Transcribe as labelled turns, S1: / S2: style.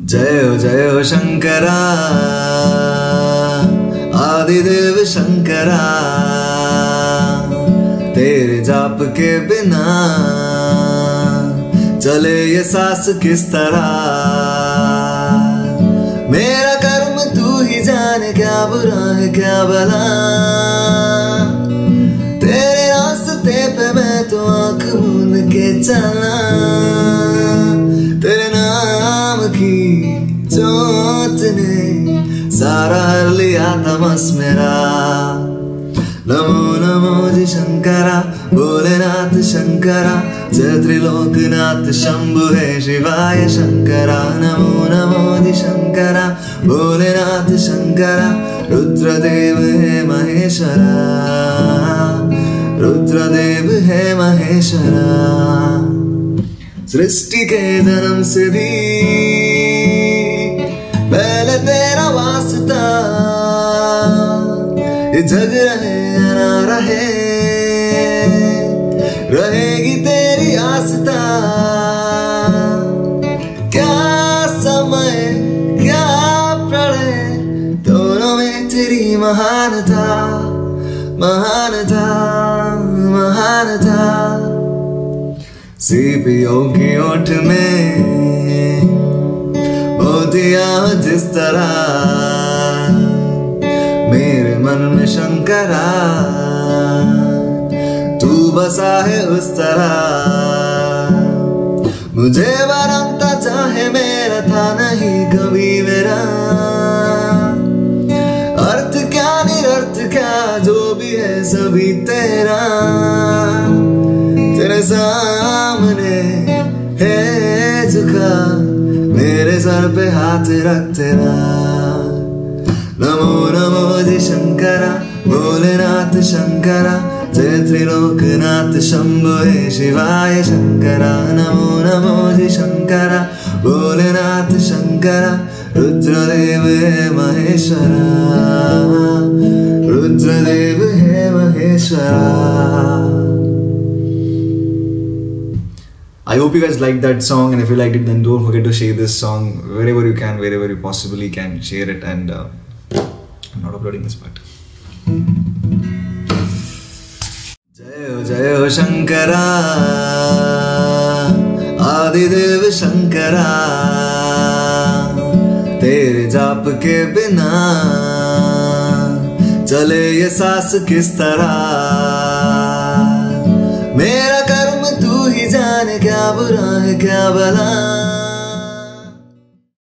S1: जय जय शंकरा। आदिदेव शंकरा। तेरे जाप के बिना चले ये सांस किस तरह? मेरा कर्म तू ही जाने, क्या बुरा है, क्या भला? तेरे रास्ते पे मैं तो आँख मूंद के चला। नमो नमो जि शङ्करा भोलेनाथ शङ्करा च त्रिलोकनाथ शम्भुहे शिवाय शङ्करा नमो नमो जि जिशङ्करा भोलेनाथ शङ्करा रुद्रदेव हे महेश्वरा। रुद्रदेव हे महेश्वरा। सृष्टिकेतनं सदी जग रहे ना रहे, रहेगी तेरी आस्था। क्या समय, क्या प्रलय दोनों में तेरी महानता महानता महानता। सीपियों की ओठ में मोतिया जिस तरह मन में शंकरा तू बसा है उस तरह। मुझे बरमता चाहे मेरा था नहीं कभी मेरा। अर्थ क्या निरर्थ क्या, जो भी है सभी तेरा। तेरे सामने है झुका, मेरे सर पे हाथ रख तेरा। नमो जी शंकरा भोलेनाथ शंकरा जय त्रिलोकनाथ शंभु हे शिवाय शंकरा नमो नमो जी शंकरा भोलेनाथ शंकरा रुद्रदेव है महेश्वरा रुद्रदेव है Maheshwara I hope you guys liked that song, and if you liked it, then don't forget to share this song wherever you can, wherever you possibly can. Share it, and uh, I'm not uploading this part. जय हो शंकरा, आदिदेव शंकरा, तेरे जाप के बिना चले ये सांस किस तरह मेरा कर्म तू ही जाने, क्या बुरा है, क्या भला